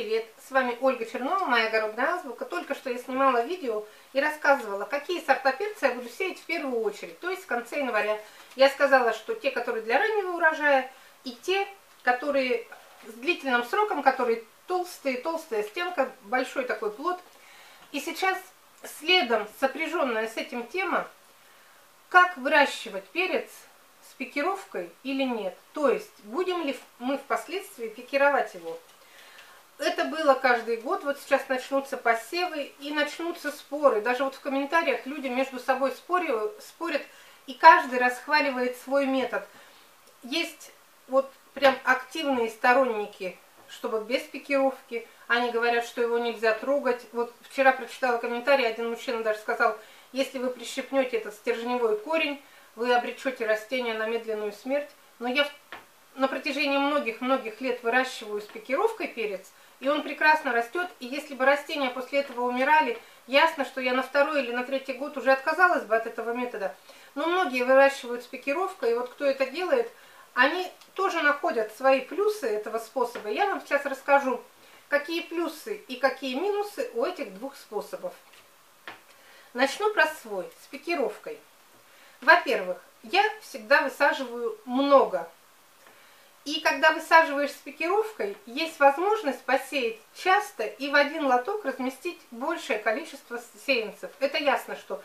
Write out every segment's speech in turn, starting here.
привет! С вами Ольга Чернова, моя огородная азбука. Только что я снимала видео и рассказывала, какие сорта перца я буду сеять в первую очередь, то есть в конце января. Я сказала, что те, которые для раннего урожая, и те, которые с длительным сроком, которые толстые, толстая стенка, большой такой плод. И сейчас следом сопряженная с этим тема, как выращивать перец с пикировкой или нет. То есть, будем ли мы впоследствии пикировать его это было каждый год, вот сейчас начнутся посевы и начнутся споры. Даже вот в комментариях люди между собой спорят, спорят и каждый расхваливает свой метод. Есть вот прям активные сторонники, чтобы без пикировки. Они говорят, что его нельзя трогать. Вот вчера прочитала комментарий, один мужчина даже сказал, если вы прищепнете этот стержневой корень, вы обречете растение на медленную смерть. Но я на протяжении многих-многих лет выращиваю с пикировкой перец, и он прекрасно растет, и если бы растения после этого умирали, ясно, что я на второй или на третий год уже отказалась бы от этого метода. Но многие выращивают с и вот кто это делает, они тоже находят свои плюсы этого способа. Я вам сейчас расскажу, какие плюсы и какие минусы у этих двух способов. Начну про свой, с пикировкой. Во-первых, я всегда высаживаю много и когда высаживаешь с пикировкой, есть возможность посеять часто и в один лоток разместить большее количество сеянцев. Это ясно, что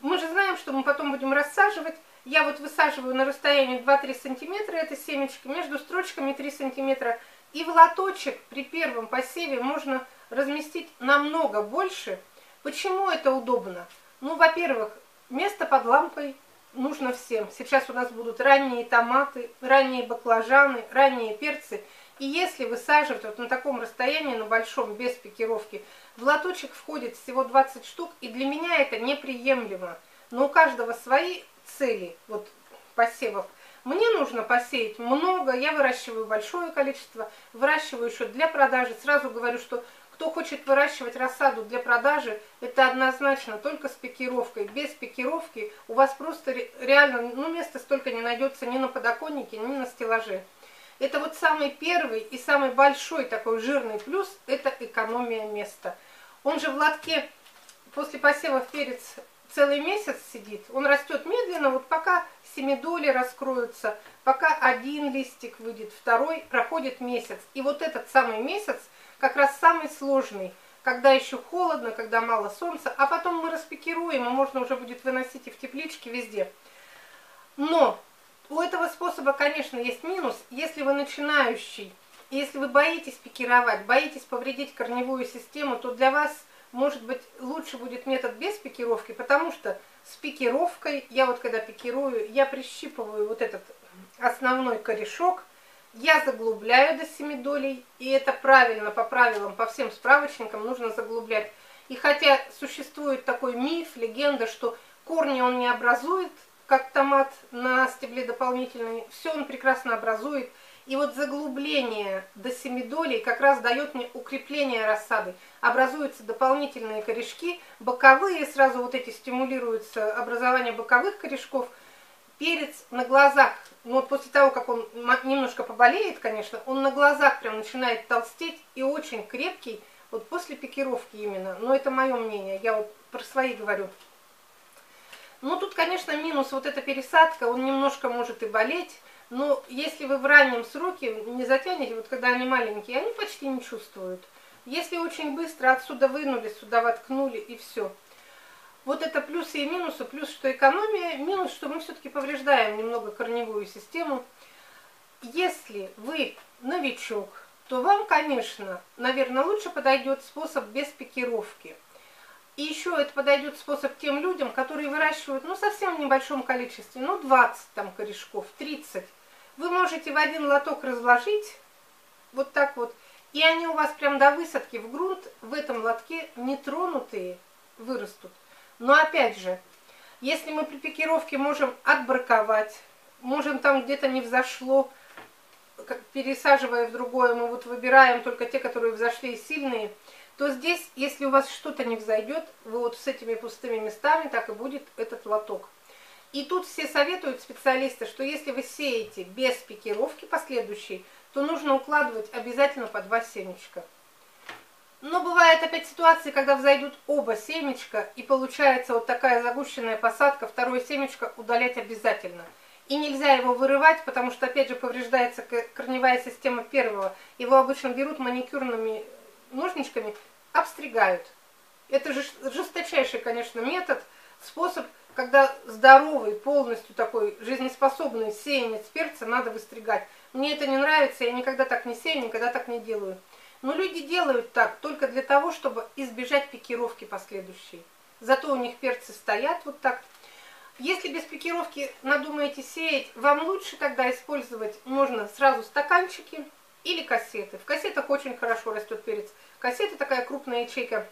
мы же знаем, что мы потом будем рассаживать. Я вот высаживаю на расстоянии 2-3 сантиметра это семечки, между строчками 3 сантиметра. И в лоточек при первом посеве можно разместить намного больше. Почему это удобно? Ну, во-первых, место под лампой нужно всем. Сейчас у нас будут ранние томаты, ранние баклажаны, ранние перцы. И если высаживать вот на таком расстоянии, на большом, без пикировки, в лоточек входит всего 20 штук, и для меня это неприемлемо. Но у каждого свои цели, вот посевов. Мне нужно посеять много, я выращиваю большое количество, выращиваю еще для продажи. Сразу говорю, что кто хочет выращивать рассаду для продажи, это однозначно только с пикировкой. Без пикировки у вас просто реально ну, места столько не найдется ни на подоконнике, ни на стеллаже. Это вот самый первый и самый большой такой жирный плюс – это экономия места. Он же в лотке после посева перец целый месяц сидит. Он растет медленно, вот пока семидоли раскроются, пока один листик выйдет, второй, проходит месяц. И вот этот самый месяц – как раз самый сложный, когда еще холодно, когда мало солнца, а потом мы распекируем, и можно уже будет выносить и в тепличке везде. Но у этого способа, конечно, есть минус. Если вы начинающий, если вы боитесь пикировать, боитесь повредить корневую систему, то для вас, может быть, лучше будет метод без пикировки, потому что с пикировкой, я вот когда пикирую, я прищипываю вот этот основной корешок, я заглубляю до 7 долей, и это правильно, по правилам, по всем справочникам нужно заглублять. И хотя существует такой миф, легенда, что корни он не образует, как томат на стебле дополнительный, все он прекрасно образует. И вот заглубление до 7 долей как раз дает мне укрепление рассады. Образуются дополнительные корешки, боковые, сразу вот эти стимулируются образование боковых корешков – перец на глазах, ну вот после того, как он немножко поболеет, конечно, он на глазах прям начинает толстеть и очень крепкий, вот после пикировки именно. Но это мое мнение, я вот про свои говорю. Ну тут, конечно, минус вот эта пересадка, он немножко может и болеть, но если вы в раннем сроке не затянете, вот когда они маленькие, они почти не чувствуют. Если очень быстро отсюда вынули, сюда воткнули и все – вот это плюсы и минусы. Плюс, что экономия, минус, что мы все-таки повреждаем немного корневую систему. Если вы новичок, то вам, конечно, наверное, лучше подойдет способ без пикировки. И еще это подойдет способ тем людям, которые выращивают, ну, совсем в небольшом количестве, ну, 20 там корешков, 30. Вы можете в один лоток разложить, вот так вот, и они у вас прям до высадки в грунт в этом лотке нетронутые вырастут. Но опять же, если мы при пикировке можем отбраковать, можем там где-то не взошло, пересаживая в другое, мы вот выбираем только те, которые взошли и сильные, то здесь, если у вас что-то не взойдет, вы вот с этими пустыми местами так и будет этот лоток. И тут все советуют специалисты, что если вы сеете без пикировки последующей, то нужно укладывать обязательно по два семечка. Но бывает опять ситуации, когда взойдут оба семечка, и получается вот такая загущенная посадка, второе семечко удалять обязательно. И нельзя его вырывать, потому что, опять же, повреждается корневая система первого. Его обычно берут маникюрными ножничками, обстригают. Это же жесточайший, конечно, метод, способ, когда здоровый, полностью такой жизнеспособный сеянец перца надо выстригать. Мне это не нравится, я никогда так не сею, никогда так не делаю. Но люди делают так только для того, чтобы избежать пикировки последующей. Зато у них перцы стоят вот так. Если без пикировки надумаете сеять, вам лучше тогда использовать можно сразу стаканчики или кассеты. В кассетах очень хорошо растет перец. Кассета такая крупная ячейка.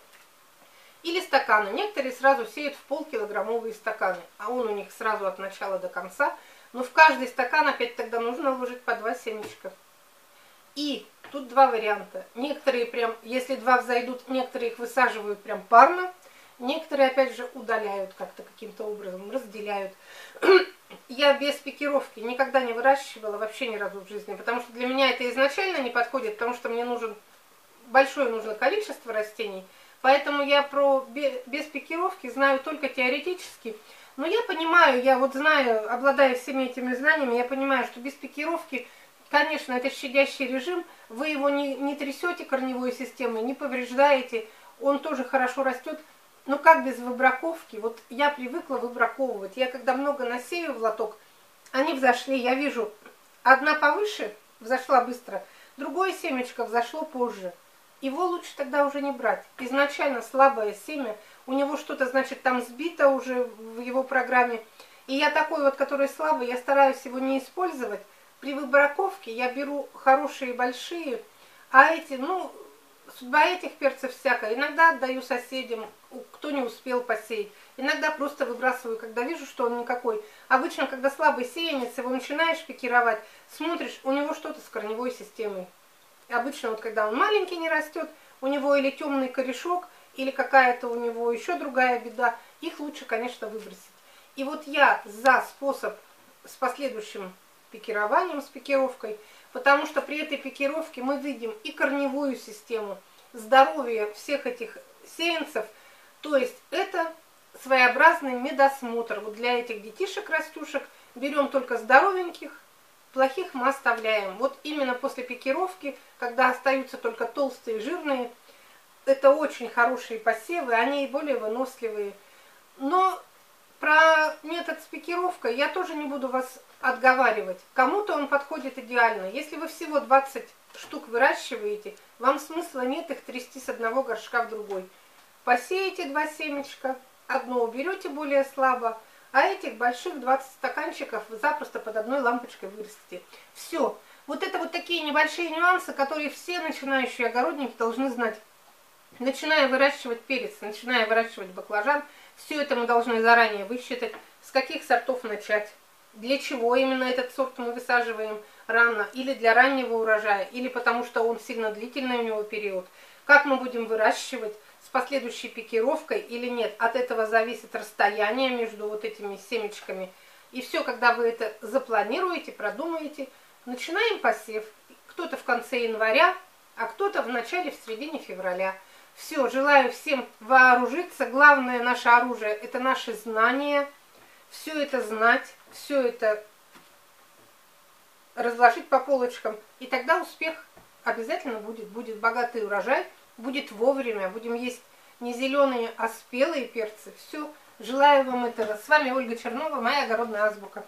Или стаканы. Некоторые сразу сеют в полкилограммовые стаканы, а он у них сразу от начала до конца. Но в каждый стакан опять тогда нужно вложить по два семечка. И тут два варианта. Некоторые прям, если два взойдут, некоторые их высаживают прям парно, некоторые опять же удаляют как-то каким-то образом, разделяют. Я без пикировки никогда не выращивала вообще ни разу в жизни, потому что для меня это изначально не подходит, потому что мне нужен большое нужно количество растений, поэтому я про без пикировки знаю только теоретически, но я понимаю, я вот знаю, обладая всеми этими знаниями, я понимаю, что без пикировки Конечно, это щадящий режим, вы его не, не трясете корневой системой, не повреждаете, он тоже хорошо растет. Но как без выбраковки? Вот я привыкла выбраковывать. Я когда много насею в лоток, они взошли, я вижу, одна повыше взошла быстро, другое семечко взошло позже. Его лучше тогда уже не брать. Изначально слабое семя, у него что-то, значит, там сбито уже в его программе. И я такой вот, который слабый, я стараюсь его не использовать, при выбраковке я беру хорошие большие, а эти, ну, судьба этих перцев всякая. Иногда отдаю соседям, кто не успел посеять. Иногда просто выбрасываю, когда вижу, что он никакой. Обычно, когда слабый сеянец, его начинаешь пикировать, смотришь, у него что-то с корневой системой. Обычно, вот когда он маленький не растет, у него или темный корешок, или какая-то у него еще другая беда, их лучше, конечно, выбросить. И вот я за способ с последующим пикированием, с пикировкой, потому что при этой пикировке мы видим и корневую систему, здоровье всех этих сеянцев, то есть это своеобразный медосмотр. Вот для этих детишек-растюшек берем только здоровеньких, плохих мы оставляем. Вот именно после пикировки, когда остаются только толстые, жирные, это очень хорошие посевы, они более выносливые. Но про метод с пикировкой я тоже не буду вас отговаривать. Кому-то он подходит идеально. Если вы всего 20 штук выращиваете, вам смысла нет их трясти с одного горшка в другой. Посеете два семечка, одно уберете более слабо, а этих больших 20 стаканчиков запросто под одной лампочкой вырастите. Все. Вот это вот такие небольшие нюансы, которые все начинающие огородники должны знать. Начиная выращивать перец, начиная выращивать баклажан, все это мы должны заранее высчитать, с каких сортов начать для чего именно этот сорт мы высаживаем рано, или для раннего урожая, или потому что он сильно длительный у него период. Как мы будем выращивать с последующей пикировкой или нет. От этого зависит расстояние между вот этими семечками. И все, когда вы это запланируете, продумаете, начинаем посев. Кто-то в конце января, а кто-то в начале, в середине февраля. Все, желаю всем вооружиться. Главное наше оружие – это наши знания. Все это знать все это разложить по полочкам, и тогда успех обязательно будет. Будет богатый урожай, будет вовремя, будем есть не зеленые, а спелые перцы. Все, желаю вам этого. С вами Ольга Чернова, моя огородная азбука.